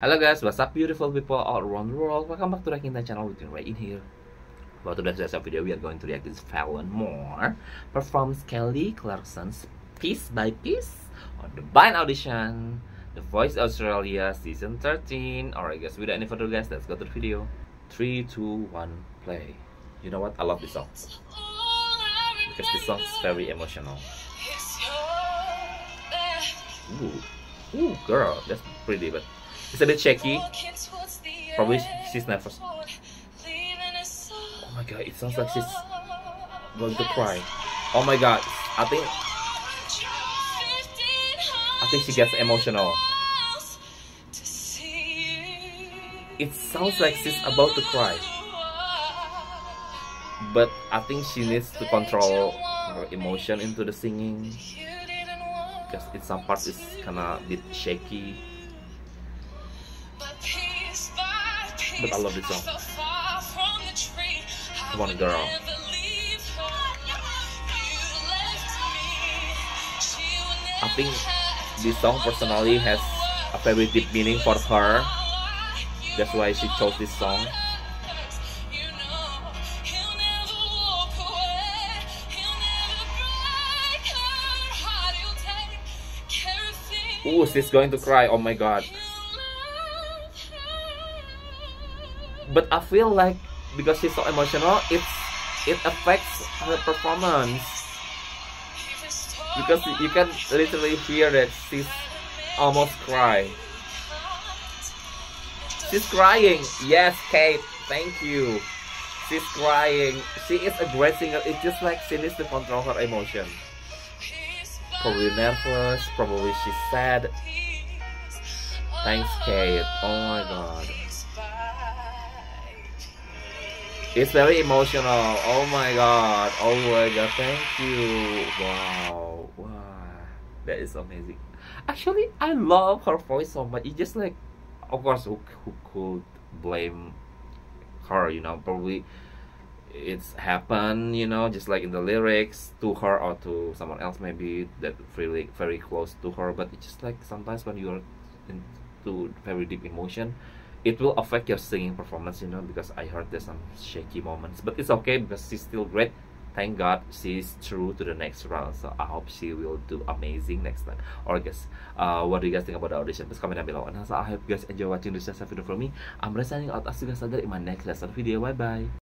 Hello guys, what's up beautiful people all around the world? Welcome back to Ranking 10 channel with right in here. For today's video, we are going to react to this Falon Moore performs Kelly Clarkson's Piece by Piece on the Blind Audition, The Voice Australia Season 13. Alright guys, without any further guys, let's go to the video. 3, 2, 1, play. You know what? I love this song. Because this song is very emotional. Ooh, ooh girl, that's pretty but it's a bit shaky. Probably she's nervous. Oh my god, it sounds like she's going to cry. Oh my god, I think I think she gets emotional. It sounds like she's about to cry. But I think she needs to control her emotion into the singing. Because in some parts it's kinda bit shaky. But I love this song. Come on, girl. I think this song personally has a very deep meaning for her. That's why she chose this song. Ooh, she's going to cry. Oh my god. But I feel like because she's so emotional, it's it affects her performance because you can literally hear that she's almost crying. She's crying. Yes, Kate. Thank you. She's crying. She is a great singer. It's just like she needs to control her emotion. Probably nervous. Probably she's sad. Thanks, Kate. Oh my god. It's very emotional. Oh my god. Oh my god. Thank you. Wow. Wow. That is amazing. Actually, I love her voice so much. It's just like, of course, who, who could blame her, you know, probably it's happened, you know, just like in the lyrics to her or to someone else maybe that really very close to her. But it's just like sometimes when you're into very deep emotion, it will affect your singing performance you know because i heard there's some shaky moments but it's okay because she's still great. Thank god she's through to the next round so i hope she will do amazing next time. Or guys uh what do you guys think about the audition? Please comment down below. And also i hope you guys enjoy watching this video from me. I'm resigning out. As you guys in my next lesson video. Bye bye